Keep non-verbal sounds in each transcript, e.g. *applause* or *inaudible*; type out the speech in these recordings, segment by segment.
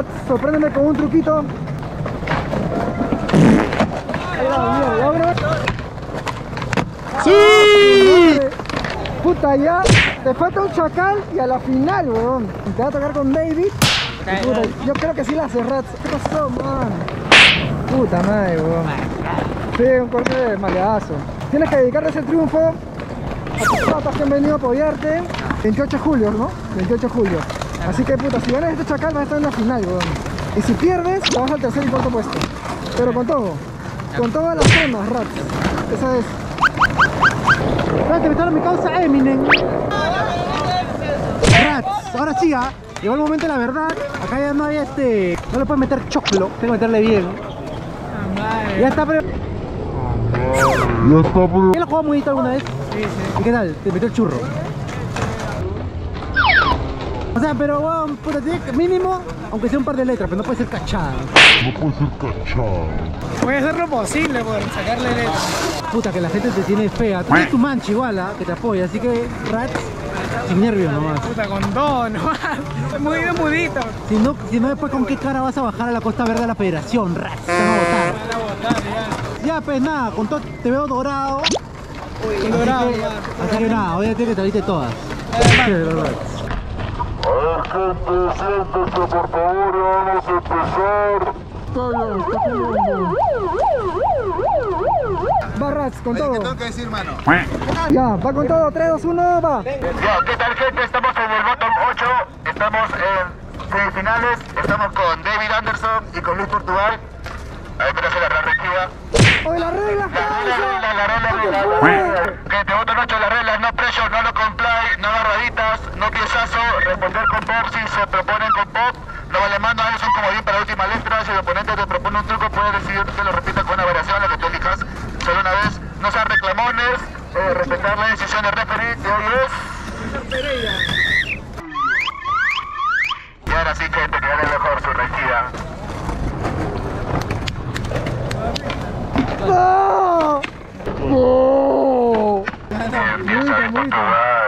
Rat, sorpréndeme con un truquito. ¡Sí! Puta, ya te falta un chacal y a la final, weón. Te va a tocar con David. Y puta, yo creo que sí la hace Rats. ¿Qué pasó, man? Puta madre, weón. Sí, un corte de maleazo. Tienes que dedicarle ese triunfo a tus patas que han venido a apoyarte. 28 de julio, ¿no? 28 de julio. Así que, puta, si ganas este chacal vas a estar en la final, weón. Y si pierdes, te vas al tercer y cuarto puesto. Pero con todo. Con todas las temas, Rats. Esa es. Espérate, me está mi causa Eminem. Rats, ahora sí, ¿ah? Llegó el momento de la verdad. Acá ya no hay este. No le puedes meter choclo, tengo que meterle bien. Ya está, pero. Ya está, pero... ¿Ya lo jugado muy alguna vez? Sí, sí. ¿Y qué tal? Te metió el churro. O sea, pero weón, puta, tiene que- mínimo, aunque sea un par de letras, pero no puede ser cachada. No puede ser cachado. Voy a hacer lo posible por sacarle letra. Puta, que la gente te tiene fea. Tú tienes tu mancha igual, ¿ah? que te apoya, así que, Rats, sin nervios nomás. Puta, con todo nomás. *laughs* Muy de mudito. Si no, si no después con qué cara vas a bajar a la Costa Verde a la Federación, Rats. Te van a botar. Van a botar ya. Ya, pues nada, con todo te veo dorado. Uy, dorado, así, que, man. así que nada, hoy tiene que te diste todas. A ver, gente, siéntese, por favor, vamos a empezar. Rats, con todo. tengo que decir, mano? Ya, va con todo. 3, 2, 1, va. Ya, ¿qué tal, gente? Estamos en el bottom 8. Estamos en semifinales. Estamos con David Anderson y con Luis Portugal. A ver, pero se la reactiva. Oye, las reglas, regla. Gente, bottom 8, las reglas. No pressure, no lo comply, no agarraditas, no piezazo. Responder con pop si se proponen con pop. No vale mano, eso son como bien para la última letra. Si el oponente te propone un truco, puedes decidir que lo repita con una variación, la que tú elijas solo una vez. No sean reclamones, eh, respetar la decisión del referee, que hoy es. Y ahora sí, gente, que haga mejor su reactiva. ¡No! ¡No! Empieza el Portugal.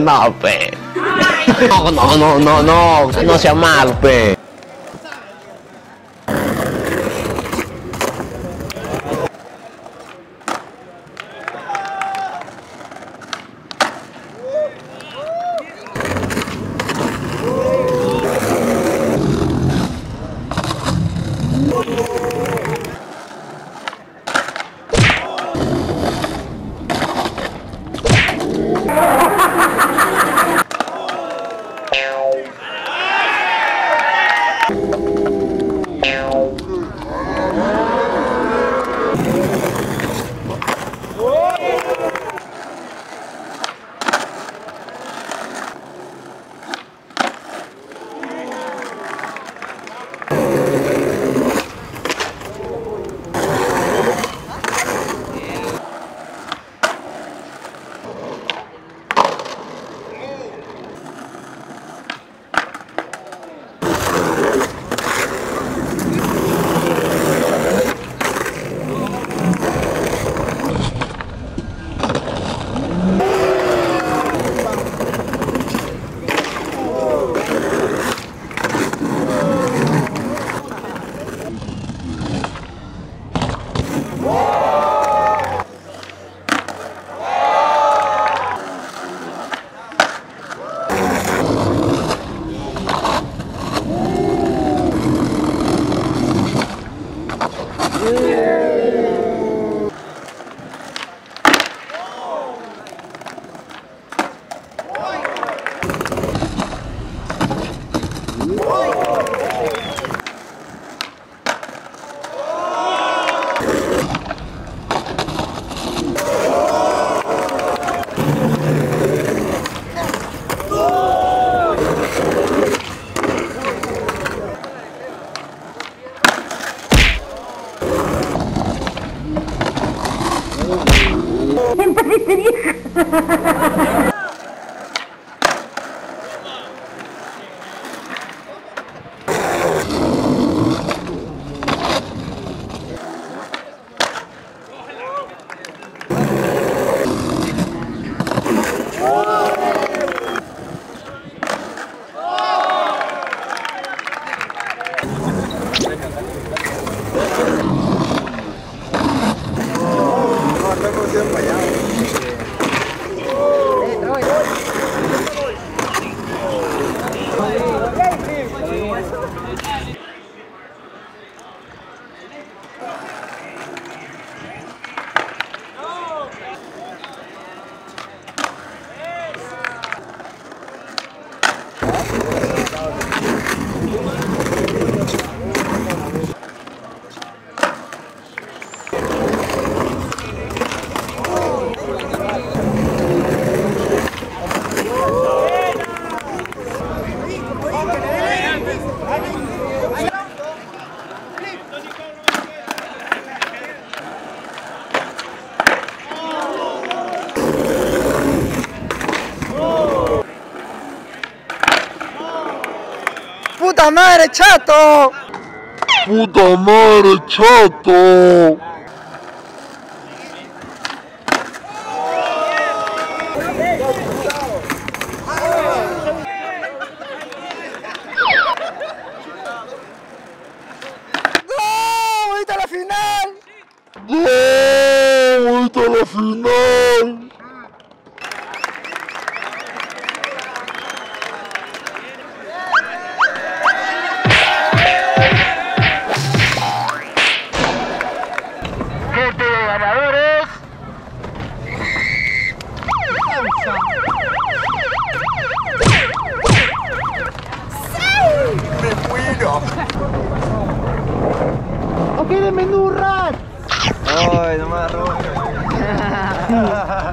No, pe. No, no, no, no, no, no sea malo, pe. Oh! ¡Puta madre, chato! Puta madre, chato.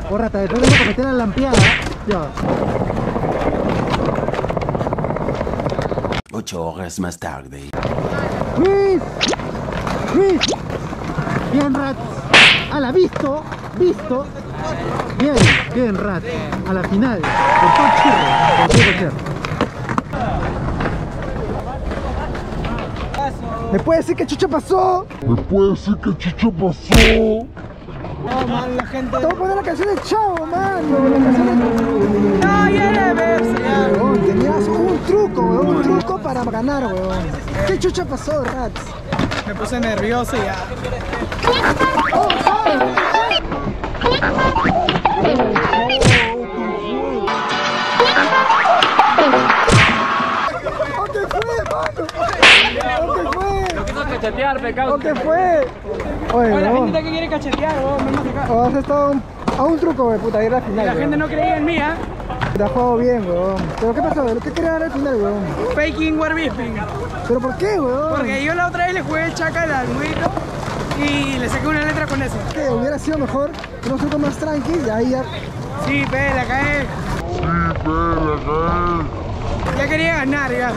Oh, rata, después vengo para meter la lampeada. Ya. Ocho horas más tarde. ¡Luis! ¡Luis! Bien, Rat. A la visto, visto. Bien, bien, Rat. A la final. Con todo chirro. Con todo chirro. ¿Me puede decir qué chucha pasó? ¿Me puede decir qué chucha pasó? No, man, la gente. Te voy a poner la canción de Chavo, mano. La canción de... Weón, tenías un truco, weón, un truco para ganar, weón. ¿Qué chucha pasó, Rats? Me puse nervioso y ya. ¿O qué fue? Oye, Oye, la gente que quiere cachetear, acá. O has estado a un, a un truco, weón, puta, ir a la final, La weón. gente no creía en mí, ¿ah? Te ha jugado bien, weón. ¿Pero qué pasó? ¿Qué quería dar al final, weón? Faking War Bisping. ¿Pero por qué, weón? Porque yo la otra vez le jugué el chaca al almuito y le saqué una letra con eso. Que hubiera sido mejor unos trucos más tranqui y ahí ya... Sí, pe, la cae. Ya quería ganar, ya.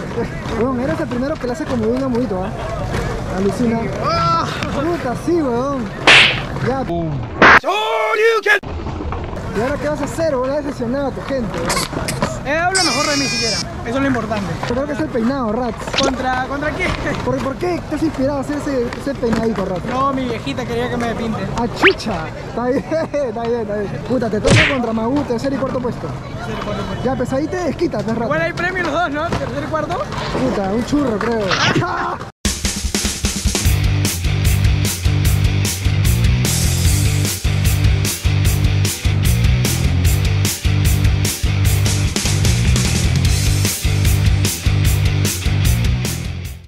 Weón, eres el primero que le hace como un amudito, ¿ah? Alucina. Puta, sí, weón. Ya. ¿Y ahora qué vas a hacer, boludo? Has decepcionado a tu gente, weón. Dado lo mejor de mí siquiera. Eso es lo importante. Creo que es el peinado, Rats. ¿Contra, ¿contra quién? ¿Por, ¿Por qué has inspirado a hacer ese, ese peinadito, Rats? No, mi viejita quería que me pinte. ¡A chucha! Está bien, *laughs* está bien, está bien. Puta, te toca contra Magu, tercer y cuarto puesto. Ya, pues ahí te desquitas, Rats. Igual hay premio los dos, ¿no? Tercer y cuarto. Puta, un churro, creo. *laughs*